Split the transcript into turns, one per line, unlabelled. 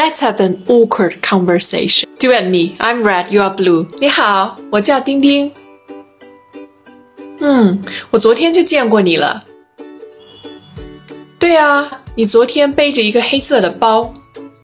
Let's have an awkward conversation. Do it me. I'm red, you are blue. 你好，我叫丁丁。嗯，我昨天就见过你了。对啊，你昨天背着一个黑色的包。